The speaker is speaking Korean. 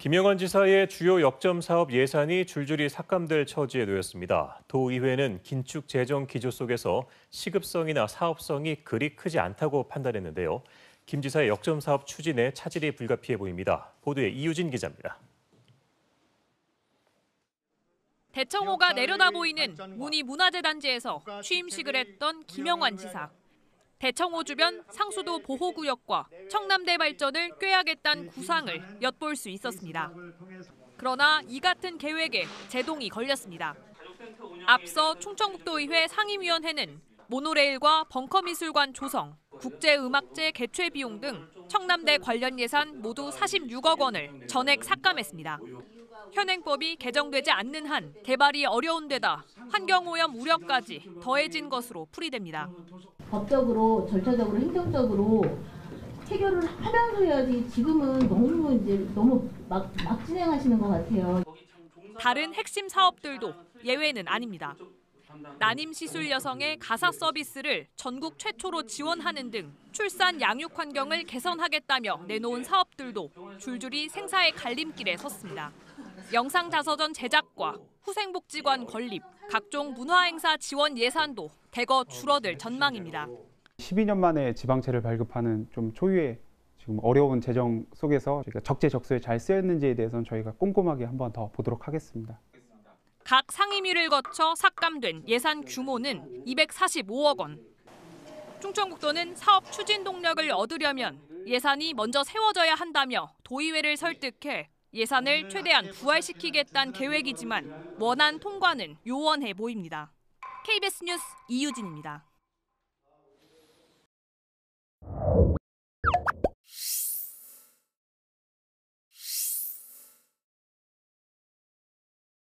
김영환 지사의 주요 역점 사업 예산이 줄줄이 삭감될 처지에 놓였습니다. 도의회는 긴축 재정 기조 속에서 시급성이나 사업성이 그리 크지 않다고 판단했는데요. 김 지사의 역점 사업 추진에 차질이 불가피해 보입니다. 보도에 이유진 기자입니다. 대청호가 내려다 보이는 문희 문화재단지에서 취임식을 했던 김영환 지사. 대청호 주변 상수도 보호구역과 청남대 발전을 꾀하겠다는 구상을 엿볼 수 있었습니다. 그러나 이 같은 계획에 제동이 걸렸습니다. 앞서 충청북도의회 상임위원회는 모노레일과 벙커미술관 조성, 국제음악제 개최 비용 등 청남대 관련 예산 모두 46억 원을 전액 삭감했습니다. 현행법이 개정되지 않는 한 개발이 어려운 데다 환경오염 우려까지 더해진 것으로 풀이됩니다. 법적으로 절차적으로 행정적으로 해결을 하면서 해야지 지금은 너무 이제 너무 막, 막 진행하시는 것 같아요. 다른 핵심 사업들도 예외는 아닙니다. 난임 시술 여성의 가사 서비스를 전국 최초로 지원하는 등 출산 양육 환경을 개선하겠다며 내놓은 사업들도 줄줄이 생사의 갈림길에 섰습니다. 영상 자서전 제작과 후생복지관 건립, 각종 문화행사 지원 예산도 대거 줄어들 전망입니다. 12년 만에 지방채를 발급하는 좀 초유의 지금 어려운 재정 속에서 적재적소에 잘 쓰였는지에 대해서는 저희가 꼼꼼하게 한번 더 보도록 하겠습니다. 각 상임위를 거쳐 삭감된 예산 규모는 245억 원. 충청북도는 사업 추진 동력을 얻으려면 예산이 먼저 세워져야 한다며 도의회를 설득해 예산을 최대한 부활시키겠다는 계획이지만 원안 통과는 요원해 보입니다. KBS 뉴스 이유진입니다.